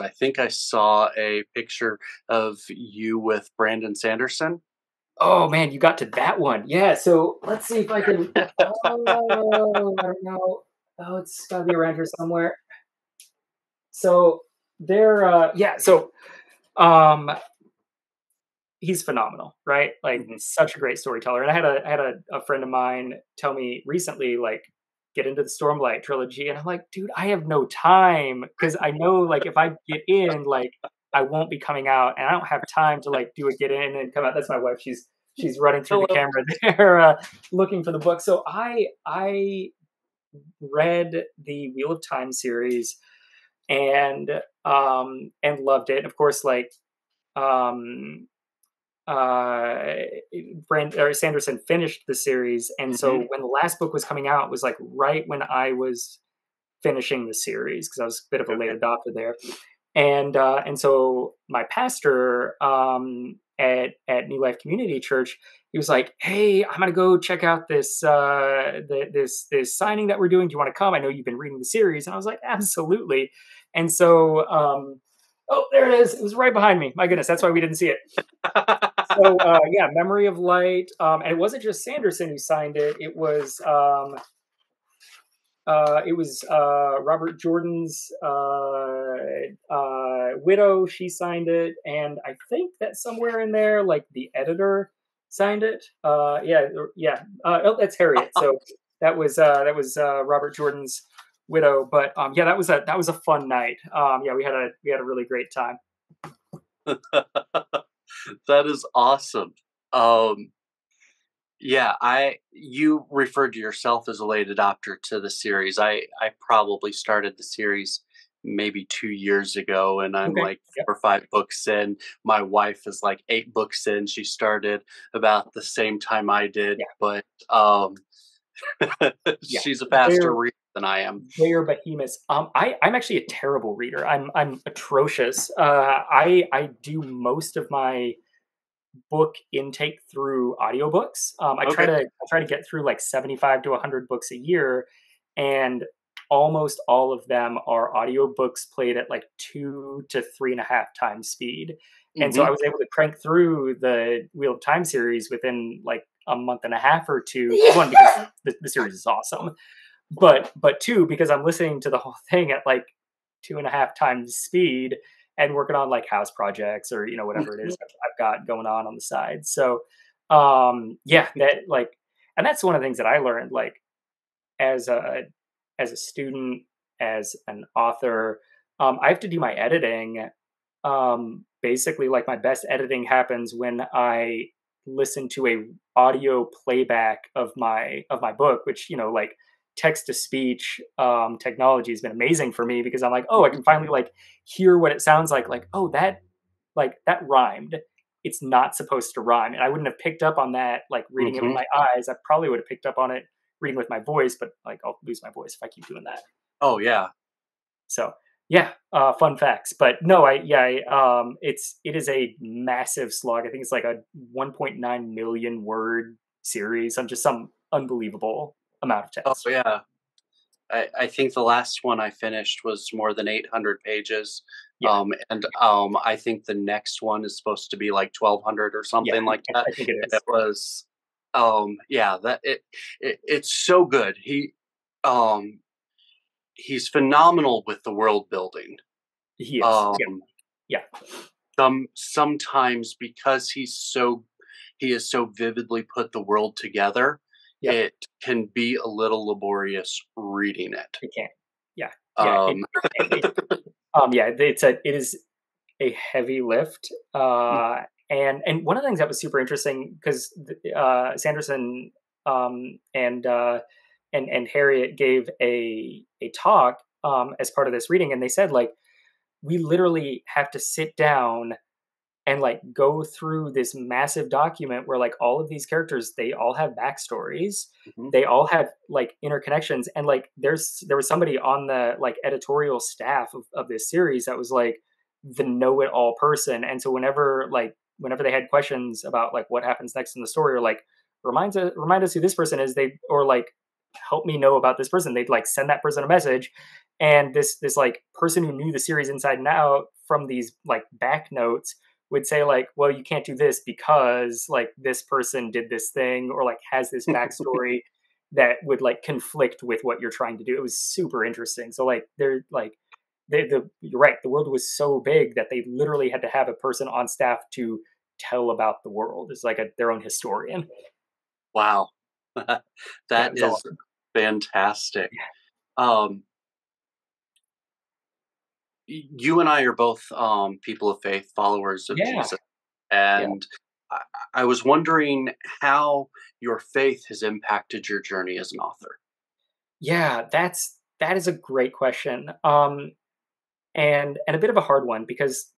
I think I saw a picture of you with Brandon Sanderson. Oh man, you got to that one. Yeah. So let's see if I can. Oh, I don't know. Oh, it's got to be around here somewhere. So there uh, yeah. So um, he's phenomenal, right? Like Mhm. such a great storyteller. And I had a I had a, a friend of mine tell me recently, like, get into the Stormlight trilogy, and I'm like, dude, I have no time because I know like if I get in, like, I won't be coming out, and I don't have time to like do a get in and come out. That's my wife. She's she's running through the camera there, uh, looking for the book. So I I read the Wheel of Time series and um and loved it. And of course, like um uh Brandon Sanderson finished the series, and so Mhm. when the last book was coming out, it was like right when I was finishing the series because I was a bit of a late adopter there, and uh, and so my pastor um, at at New Life Community Church, he was like, "Hey, I'm gonna go check out this uh, the, this this signing that we're doing. Do you want to come? I know you've been reading the series." And I was like, "Absolutely." And so, um, oh, there it is. It was right behind me. My goodness, that's why we didn't see it so uh, yeah, Memory of Light, um, and it wasn't just Sanderson who signed it. It was um, uh, it was uh, Robert Jordan's uh, uh, widow. She signed it, and I think that somewhere in there, like the editor signed it. Uh, yeah, yeah. Uh, oh, that's Harriet. So that was uh, that was uh, Robert Jordan's widow. But um, yeah, that was a that was a fun night. Um, yeah, we had a we had a really great time. that is awesome. Um, yeah, I you referred to yourself as a late adopter to the series. I I probably started the series maybe two years ago, and I'm Okay, like yep. four or five books in. My wife is like eight books in. She started about the same time I did, Yeah. but um, Yeah, she's a faster reader than I am. They are behemoths. Um, I, I'm actually a terrible reader. I'm I'm atrocious. Uh, I I do most of my book intake through audiobooks. Um, I try to I try to get through like 75 to 100 books a year, and almost all of them are audiobooks played at like two to three and a half times speed. And so Mhm. I was able to crank through the Wheel of Time series within like a month and a half or two. One because the, the series is awesome, but but two because I'm listening to the whole thing at like two and a half times speed and working on like house projects or you know whatever it is I've got going on on the side. So um yeah, that like and that's one of the things that I learned like as a as a student as an author um I have to do my editing um basically like my best editing happens when I listen to a audio playback of my of my book which you know like text to speech um technology has been amazing for me because I'm like oh I can finally like hear what it sounds like like oh that like that rhymed it's not supposed to rhyme and I wouldn't have picked up on that like reading it with Mhm. my eyes I probably would have picked up on it reading with my voice but like I'll lose my voice if I keep doing that Oh yeah. so yeah, uh, fun facts. But no, I yeah, I, um, it's it is a massive slog. I think it's like a 1.9 million word series on just some unbelievable amount of Oh text. yeah. I, I think the last one I finished was more than 800 pages. Yeah. Um, and um, I think the next one is supposed to be like 1200 or something Yeah, like that. I think it And it was, um, yeah, that it, it it's so good. He, um, he's phenomenal with the world building. He is. Um, yeah, yeah, some sometimes because he's so he has so vividly put the world together, Yeah. it can be a little laborious reading it. it can. Yeah, yeah. Um, it, it, it, um, yeah, it's a it is a heavy lift. Uh, and and one of the things that was super interesting because uh, Sanderson um, and uh, and and Harriet gave a a talk um, as part of this reading, and they said like we literally have to sit down and like go through this massive document where like all of these characters they all have backstories Mhm. they all have like interconnections and like there's there was somebody on the like editorial staff of, of this series that was like the know-it-all person and so whenever like whenever they had questions about like what happens next in the story or like reminds us remind us who this person is they or like help me know about this person. They'd like send that person a message, and this this like person who knew the series inside and out from these like back notes would say like, well, you can't do this because like this person did this thing or like has this backstory that would like conflict with what you're trying to do. It was super interesting. So like they're like they, the you're right. The world was so big that they literally had to have a person on staff to tell about the world. It's like a, their own historian. Wow, that it is awesome. fantastic. Yeah. Um, you and I are both um, people of faith, followers of Yeah. Jesus, Yeah. and I, I was wondering how your faith has impacted your journey as an author. Yeah, that's that is a great question. Um and and a bit of a hard one because